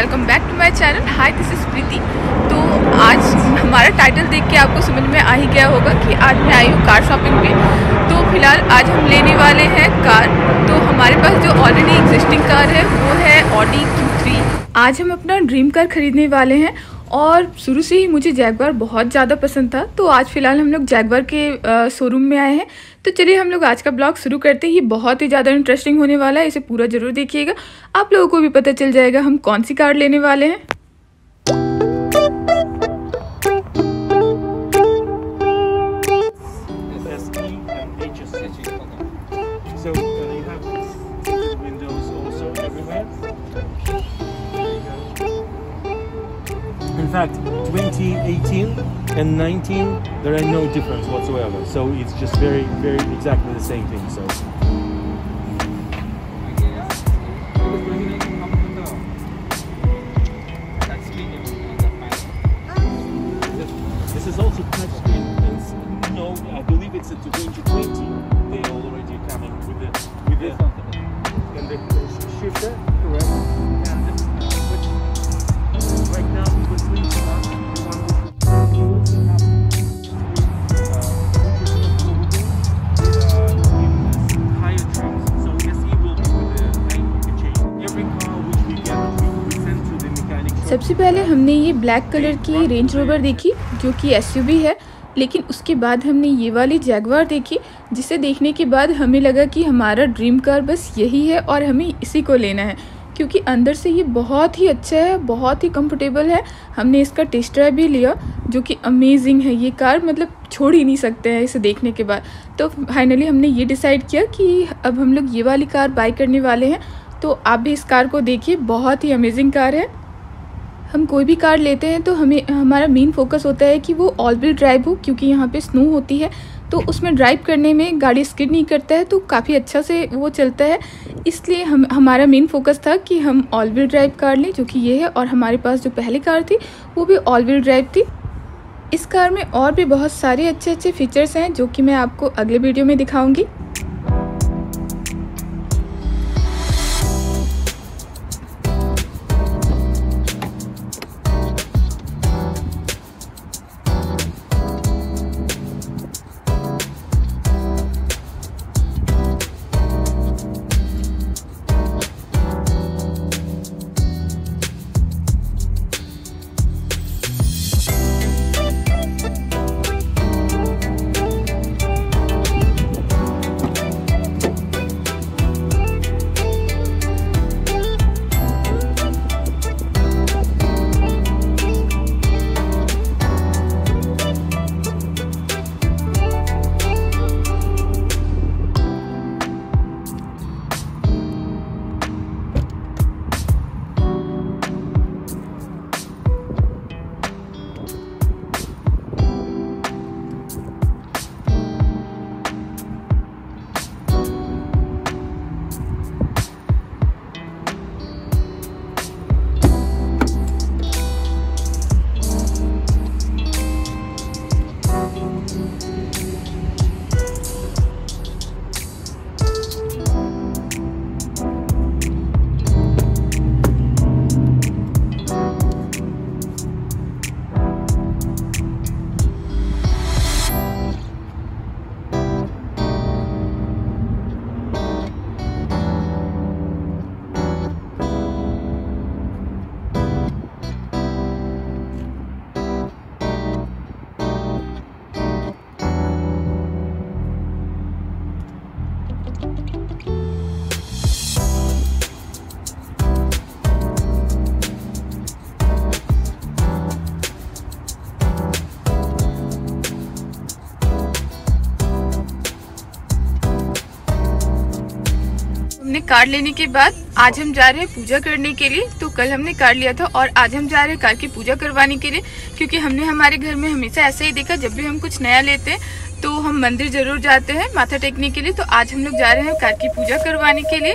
Welcome back to my channel hi this is Preeti तो आज हमारा टाइटल देख के आपको समझ में आ ही गया होगा कि आज मैं आई हूँ कार शॉपिंग पे। तो फ़िलहाल आज हम लेने वाले हैं कार तो हमारे पास जो ऑलरेडी एग्जिस्टिंग कार है, वो है ऑडी क्यू आज हम अपना ड्रीम कार खरीदने वाले हैं और शुरू से ही मुझे जैगवार बहुत ज़्यादा पसंद था। तो आज फ़िलहाल हम लोग जैगवार के शोरूम में आए हैं। तो चलिए हम लोग आज का ब्लॉग शुरू करते हैं। ये बहुत ही ज़्यादा इंटरेस्टिंग होने वाला है। इसे पूरा ज़रूर देखिएगा। आप लोगों को भी पता चल जाएगा हम कौन सी कार लेने वाले हैं। In fact, 2018 and 19, there are no difference whatsoever. So it's just very, very exactly the same thing. So. This is also touchscreen. No, I believe it's a 2020. पहले हमने ये ब्लैक कलर की रेंज रोवर देखी, जो कि S है, लेकिन उसके बाद हमने ये वाली जैगवार देखी, जिसे देखने के बाद हमें लगा कि हमारा ड्रीम कार बस यही है और हमें इसी को लेना है, क्योंकि अंदर से ये बहुत ही अच्छा है, बहुत ही कंफर्टेबल है। हमने इसका टेस्ट ड्राइव भी लिया, जो कि अमेजिंग है। ये कार मतलब छोड़ ही नहीं सकते हैं इसे देखने के बाद। तो फाइनली हमने ये डिसाइड किया कि अब हम लोग ये वाली कार बाई करने वाले हैं। तो आप भी इस कार को देखिए, बहुत ही अमेजिंग कार है। हम कोई भी कार लेते हैं तो हमें, हमारा मेन फोकस होता है कि वो ऑल व्हील ड्राइव हो, क्योंकि यहाँ पे स्नो होती है। तो उसमें ड्राइव करने में गाड़ी स्किड नहीं करता है तो काफ़ी अच्छा से वो चलता है। इसलिए हम, हमारा मेन फोकस था कि हम ऑल व्हील ड्राइव कार लें, जो कि ये है, और हमारे पास जो पहली कार थी, वो भी ऑल व्हील ड्राइव थी। इस कार में और भी बहुत सारे अच्छे अच्छे फीचर्स हैं, जो कि मैं आपको अगले वीडियो में दिखाऊँगी। कार लेने के बाद आज हम जा रहे हैं पूजा करने के लिए। तो कल हमने कार लिया था और आज हम जा रहे हैं कार की पूजा करवाने के लिए, क्योंकि हमने हमारे घर में हमेशा ऐसा ही देखा, जब भी हम कुछ नया लेते हैं तो हम मंदिर ज़रूर जाते हैं माथा टेकने के लिए। तो आज हम लोग जा रहे हैं कार की पूजा करवाने के लिए।